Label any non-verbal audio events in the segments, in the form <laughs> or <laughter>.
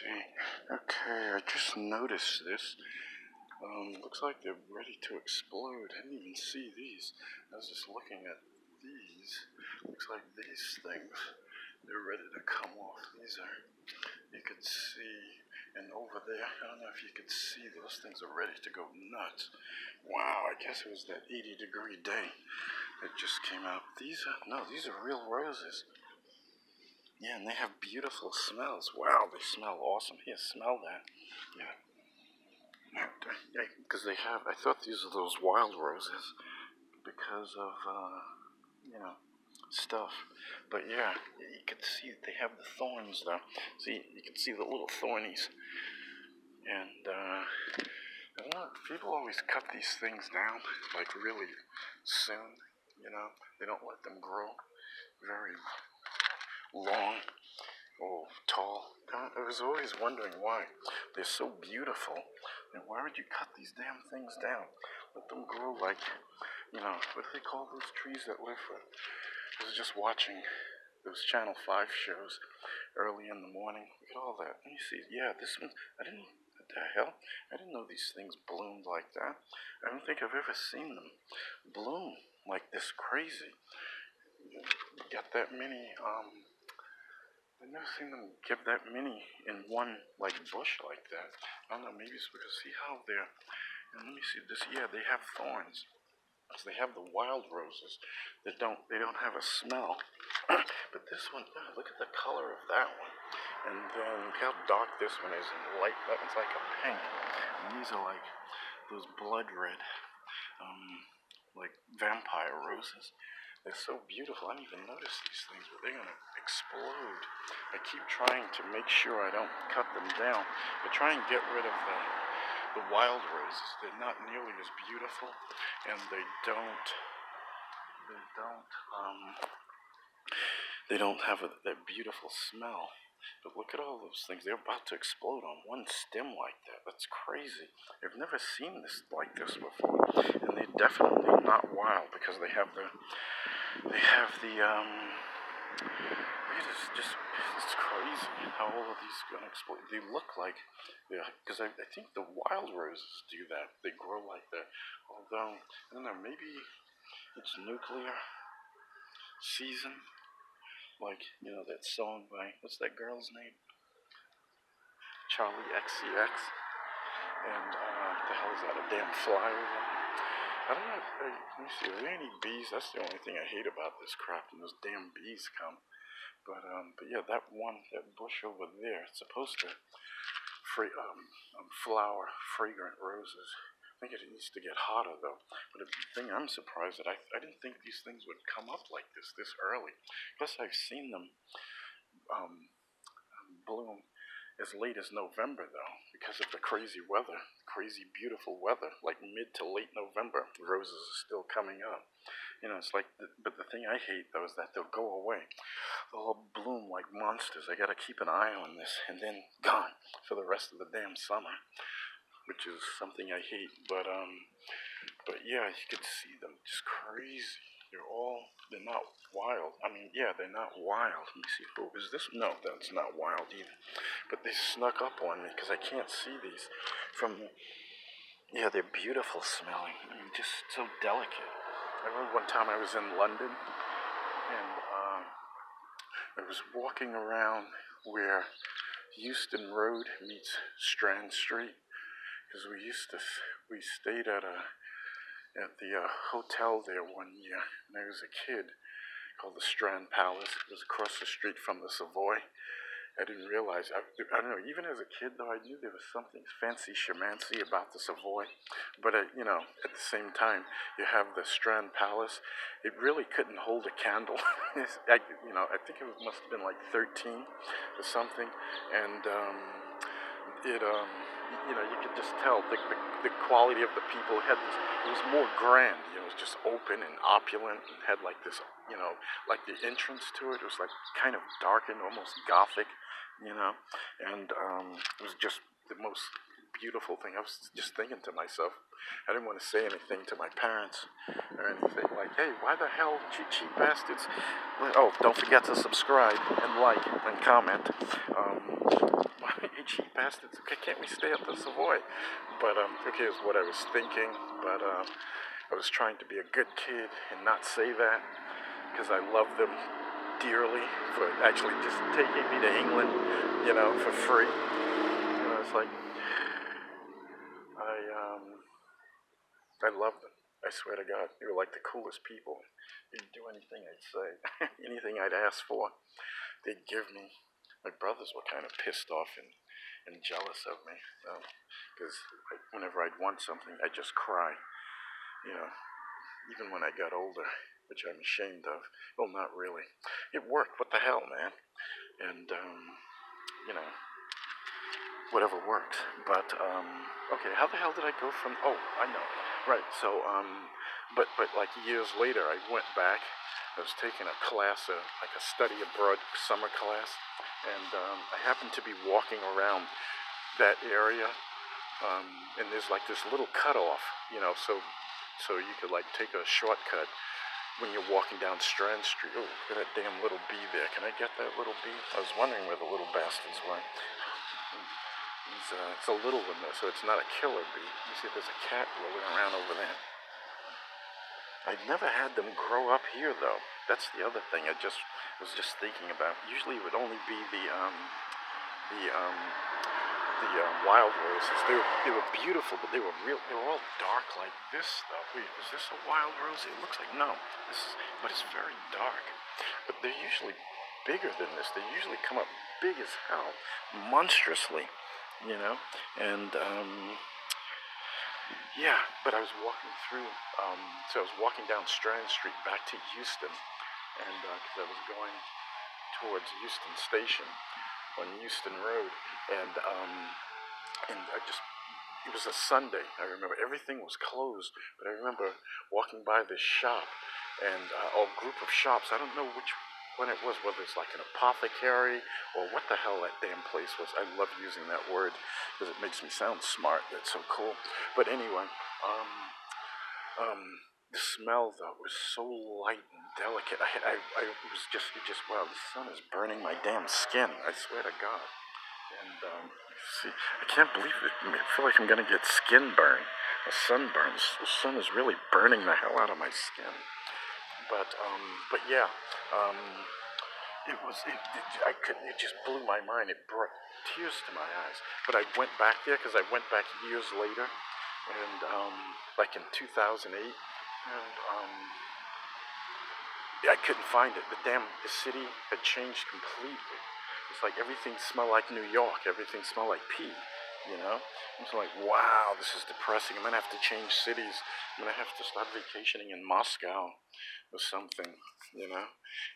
see. Okay, I just noticed this. Um, looks like they're ready to explode. I didn't even see these. I was just looking at these. Looks like these things. They're ready to come off. These are, you could see, and over there, I don't know if you could see, those things are ready to go nuts. Wow, I guess it was that 80 degree day that just came out. These are, no, these are real roses. Yeah, and they have beautiful smells. Wow, they smell awesome. Here, smell that. Yeah. Because they have, I thought these are those wild roses because of, uh, you know, stuff. But yeah, you can see they have the thorns though. See, you can see the little thornies. And, uh, know, people always cut these things down, like really soon, you know? They don't let them grow very long or tall. I was always wondering why. They're so beautiful. And why would you cut these damn things down? Let them grow like, you know, what do they call those trees that live for? I was just watching those Channel 5 shows early in the morning. Look at all that. Let me see. Yeah, this one, I didn't, what the hell? I didn't know these things bloomed like that. I don't think I've ever seen them bloom like this crazy. You get that many, um, I've never seen them give that many in one like bush like that. I don't know, maybe it's because see how they're and let me see this yeah, they have thorns. So they have the wild roses that don't they don't have a smell. <coughs> but this one, oh, look at the color of that one. And then look how dark this one is and light that one's like a pink. And these are like those blood red um like vampire roses. They're so beautiful. I didn't even notice these things, but they're gonna explode. I keep trying to make sure I don't cut them down, but try and get rid of the the wild roses. They're not nearly as beautiful, and they don't they don't um they don't have a, that beautiful smell. But look at all those things. They're about to explode on one stem like that. That's crazy. I've never seen this like this before. And they're definitely not wild because they have the they have the um it is just it's crazy how all of these are gonna explode. They look like because I, I think the wild roses do that. They grow like that. Although I don't know, maybe it's nuclear season like, you know, that song by, what's that girl's name? Charli XCX. And, uh, the hell is that, a damn flyer? I don't know, hey, let me see, are there any bees? That's the only thing I hate about this crap, and those damn bees come. But, um, but yeah, that one, that bush over there, it's supposed to free, um, um, flower fragrant roses. I think it needs to get hotter though. But the thing I'm surprised that I, I didn't think these things would come up like this this early. Plus, I've seen them um, bloom as late as November though, because of the crazy weather, crazy beautiful weather. Like mid to late November, roses are still coming up. You know, it's like, the, but the thing I hate though is that they'll go away. They'll bloom like monsters. I gotta keep an eye on this, and then gone for the rest of the damn summer which is something I hate. But um, but yeah, you could see them just crazy. They're all they're not wild. I mean, yeah, they're not wild. Let me see. Oh, is this? No, that's not wild either. But they snuck up on me because I can't see these from. Yeah, they're beautiful smelling. I mean, just so delicate. I remember one time I was in London, and um, I was walking around where Euston Road meets Strand Street because we used to we stayed at a at the uh, hotel there one year when I was a kid called the Strand Palace. It was across the street from the Savoy. I didn't realize, I, I don't know, even as a kid though, I knew there was something fancy shamancy about the Savoy. But, uh, you know, at the same time, you have the Strand Palace. It really couldn't hold a candle. <laughs> I, you know, I think it must have been like 13 or something. And um, it, um, you know, you could just tell the, the, the quality of the people had this, it was more grand, you know, it was just open and opulent and had like this, you know, like the entrance to it it was like kind of darkened, almost gothic, you know, and um, it was just the most beautiful thing. I was just thinking to myself, I didn't want to say anything to my parents or anything like, hey, why the hell, cheap, cheap bastards? Oh, don't forget to subscribe and like and comment. Um, cheap bastards, okay, can't we stay at the Savoy? But, um, okay, is what I was thinking, but, uh, I was trying to be a good kid and not say that because I love them dearly for actually just taking me to England, you know, for free. You know, it's like, I, um, I love them. I swear to God, they were like the coolest people. They'd do anything I'd say, <laughs> anything I'd ask for, they'd give me. My brothers were kind of pissed off and, and jealous of me, because um, whenever I'd want something, I'd just cry. You know, even when I got older, which I'm ashamed of. Well, not really. It worked. What the hell, man? And, um, you know, whatever worked. But, um, okay, how the hell did I go from, oh, I know. Right. So, um, but but like years later, I went back. I was taking a class, uh, like a study abroad summer class, and um, I happened to be walking around that area, um, and there's like this little cutoff, you know, so so you could like take a shortcut when you're walking down Strand Street. Oh, look at that damn little bee there. Can I get that little bee? I was wondering where the little bastards were. It's, uh, it's a little one though, so it's not a killer bee. You see, there's a cat rolling around over there. I've never had them grow up here though. That's the other thing I just was just thinking about. Usually it would only be the um, the um, the uh, wild roses. They were they were beautiful, but they were real. They were all dark like this though. Wait, is this a wild rose? It looks like no. This is, but it's very dark. But they're usually bigger than this. They usually come up big as hell, monstrously you know, and um, yeah. But I was walking through, um, so I was walking down Strand Street back to Euston, and because uh, I was going towards Euston Station on Euston Road, and um, and I just it was a Sunday. I remember everything was closed, but I remember walking by this shop and uh, group of shops. I don't know which when it was, whether it's like an apothecary or what the hell that damn place was. I love using that word because it makes me sound smart. That's so cool. But anyway, um, um, the smell though was so light and delicate. I, I, I was just, it just, wow, the sun is burning my damn skin. I swear to God. And um, see, I can't believe it. I feel like I'm gonna get skin burn, a sunburn. The sun is really burning the hell out of my skin but um, but yeah, um, it was it, it, I could it just blew my mind. It brought tears to my eyes. But I went back there because I went back years later, and um, like in 2008, and um, I couldn't find it. The damn the city had changed completely. It's like everything smelled like New York. Everything smelled like pee you know? It's like, wow, this is depressing. I'm gonna have to change cities. I'm gonna have to start vacationing in Moscow or something, you know?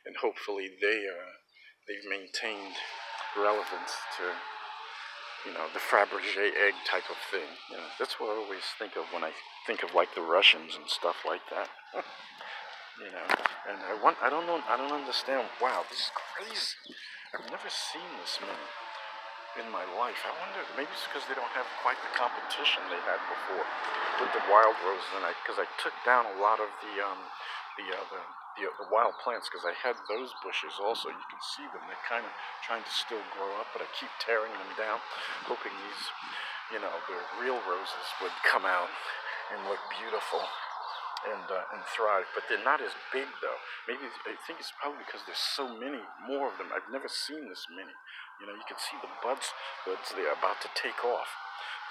And hopefully they uh, they've maintained relevance to you know the Fabergé egg type of thing. You know, that's what I always think of when I think of like the Russians and stuff like that. <laughs> you know, and I want I don't know I don't understand. Wow, this is crazy. I've never seen this many in my life. I wonder, maybe it's because they don't have quite the competition they had before with the wild roses, and I because I took down a lot of the um, the, uh, the the, uh, the wild plants because I had those bushes also. You can see them; they're kind of trying to still grow up, but I keep tearing them down, hoping these, you know, the real roses would come out and look beautiful and uh, and thrive. But they're not as big though. Maybe I think it's probably because there's so many more of them. I've never seen this many. You know, you can see the buds buds they're about to take off.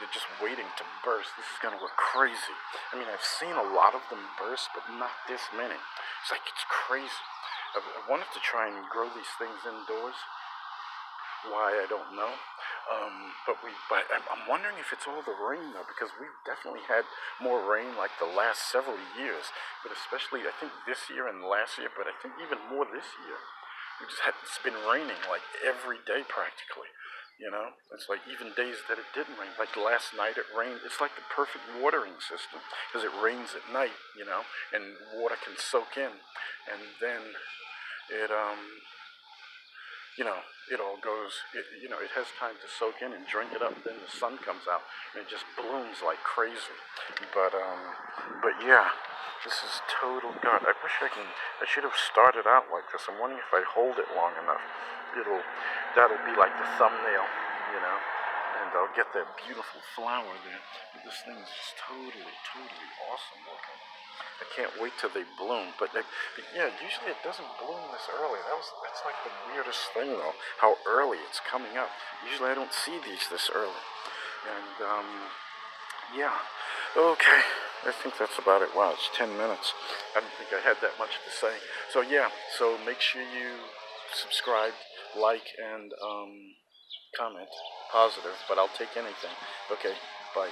They're just waiting to burst. This is gonna look crazy. I mean, I've seen a lot of them burst, but not this many. It's like it's crazy. I, I wanted to try and grow these things indoors. Why I don't know. Um, but we, but I'm wondering if it's all the rain though, because we've definitely had more rain like the last several years, but especially I think this year and last year, but I think even more this year. We just had it's been raining like every day practically. You know, it's like even days that it didn't rain. Like last night it rained. It's like the perfect watering system because it rains at night. You know, and water can soak in, and then it um you know, it all goes, it, you know, it has time to soak in and drink it up. Then the sun comes out and it just blooms like crazy. But, um, but yeah, this is total God. I wish I can, I should have started out like this. I'm wondering if I hold it long enough, it'll, that'll be like the thumbnail, you know. And I'll get that beautiful flower there. But this thing is just totally, totally awesome looking. I can't wait till they bloom. But, but yeah, usually it doesn't bloom this early. That was that's like the weirdest thing though, how early it's coming up. Usually I don't see these this early. And um, yeah, okay. I think that's about it. Wow, it's 10 minutes. I didn't think I had that much to say. So yeah, so make sure you subscribe, like, and um, comment positive, but I'll take anything. Okay, bye.